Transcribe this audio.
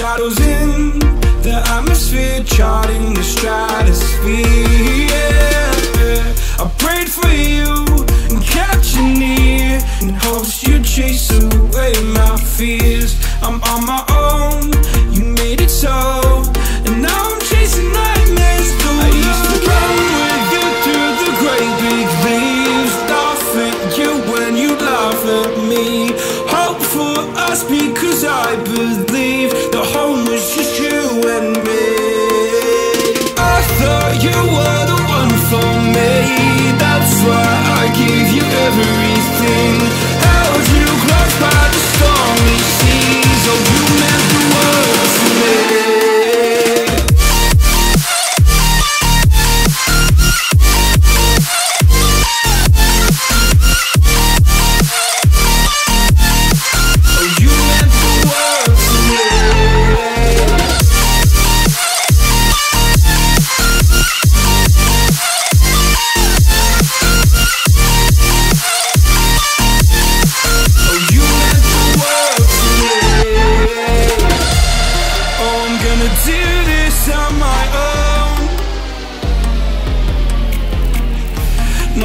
Shadows in the atmosphere, charting the stratosphere. Yeah. I prayed for you and kept you near, and hopes you chase away my fears. I'm on my